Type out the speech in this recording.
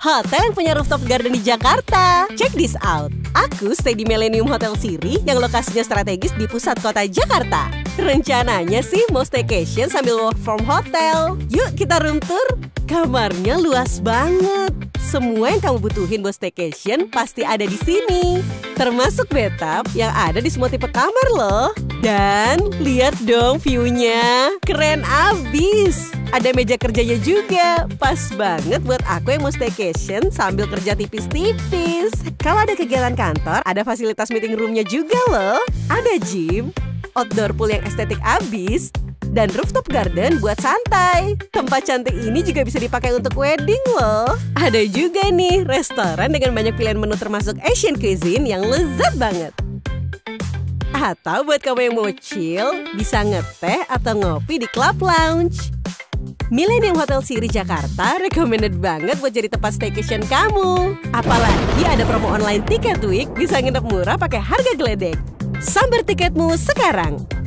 Hotel yang punya rooftop garden di Jakarta. Check this out. Aku stay di Millennium Hotel Siri yang lokasinya strategis di pusat kota Jakarta. Rencananya sih mau staycation sambil work from hotel. Yuk kita room tour. Kamarnya luas banget. Semua yang kamu butuhin buat staycation pasti ada di sini. Termasuk bathtub yang ada di semua tipe kamar loh. Dan lihat dong view-nya. Keren abis. Ada meja kerjanya juga. Pas banget buat aku yang mau staycation sambil kerja tipis-tipis. Kalau ada kegiatan kantor, ada fasilitas meeting roomnya juga loh. Ada gym, outdoor pool yang estetik abis, dan rooftop garden buat santai. Tempat cantik ini juga bisa dipakai untuk wedding loh. Ada juga nih restoran dengan banyak pilihan menu termasuk Asian cuisine yang lezat banget. Atau buat kamu yang mau chill, bisa ngeteh atau ngopi di club lounge. Millennium Hotel Siri Jakarta recommended banget buat jadi tempat staycation kamu. Apalagi ada promo online tiket week bisa nginep murah pakai harga geledek. Sambar tiketmu sekarang.